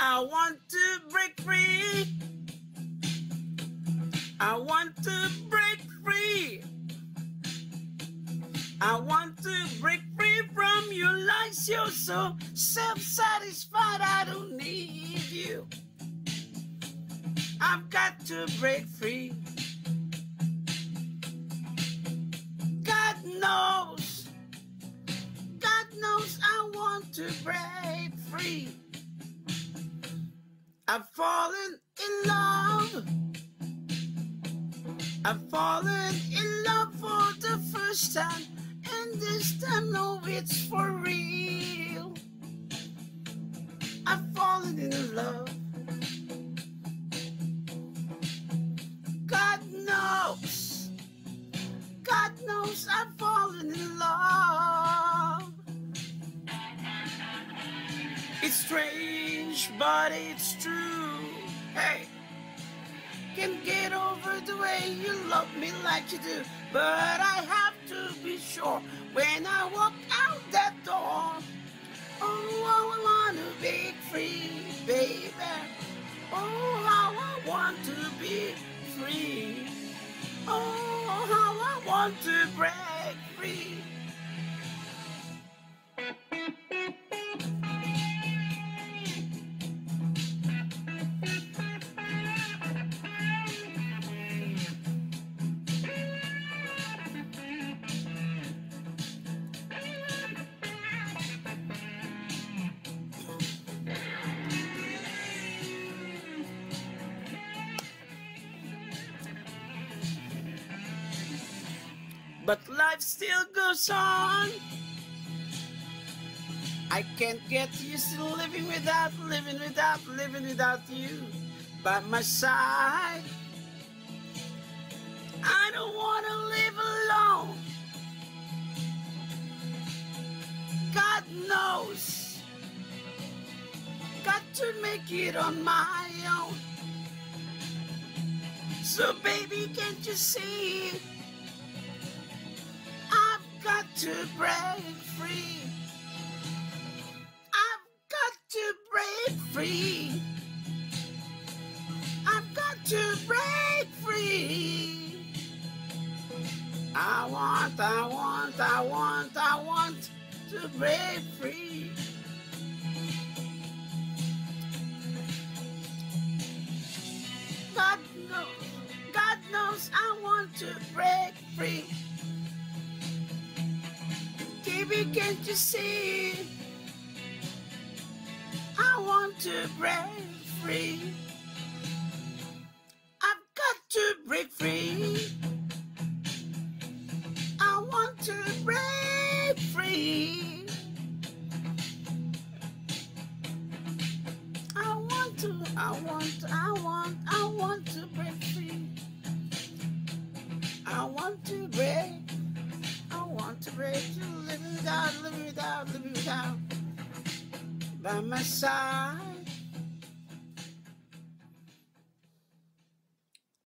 I want to break free. I want to break free. I want to break free from your lies. You're so self satisfied. I don't need you. I've got to break free. God knows, God knows I want to break free. I've fallen in love. I've fallen in love for the first time, and this time, no, it's for real. I've fallen in love. God knows, God knows I've fallen in love. It's strange, but it's true. You love me like you do. But I have to be sure when I walk out that door. Oh, I wanna be free, baby. Oh, how I want to be free. Oh, how I want to break free. But life still goes on. I can't get used to living without, living without, living without you by my side. I don't want to live alone. God knows. Got to make it on my own. So, baby, can't you see? To break free. I've got to break free. I've got to break free. I want, I want, I want, I want to break free. God knows, God knows I want to break free. Baby, can't you see? I want to break free. I've got to break free. I want to break free. I want to, I want, By my side,